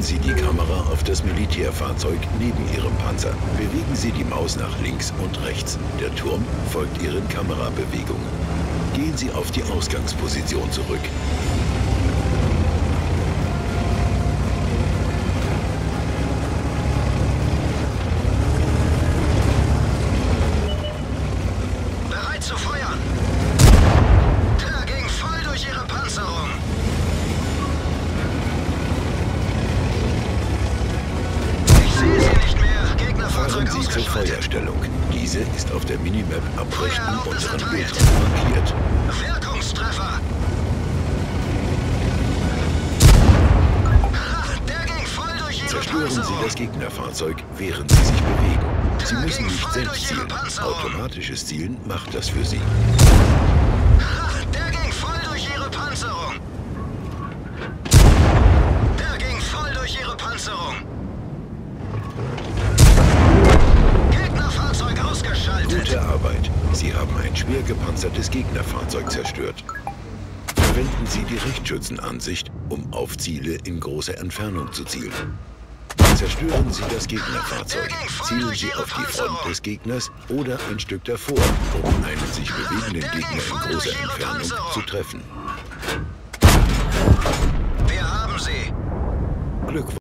Richten Sie die Kamera auf das Militärfahrzeug neben Ihrem Panzer. Bewegen Sie die Maus nach links und rechts. Der Turm folgt Ihren Kamerabewegungen. Gehen Sie auf die Ausgangsposition zurück. Bereit zu feuern! Fahren Sie zur! Feuerstellung. Diese ist auf der Minimap am rechten unteren. Bildrand markiert. Wirkungstreffer! Ha, Der ging voll durch ihre Zerstören Sie das Gegnerfahrzeug, während Sie sich bewegen. Sie Der müssen ging nicht voll selbst durch ihre zielen. Panzerung. Automatisches Zielen macht das für Sie. Der ging voll durch ihre Panzerung! Der ging voll durch ihre Panzerung! Arbeit. Sie haben ein schwer gepanzertes Gegnerfahrzeug zerstört. Verwenden Sie die Richtschützenansicht, um auf Ziele in großer Entfernung zu zielen. Zerstören Sie das Gegnerfahrzeug. Zielen Sie auf die Front des Gegners oder ein Stück davor, um einen sich bewegenden Gegner in großer Entfernung zu treffen.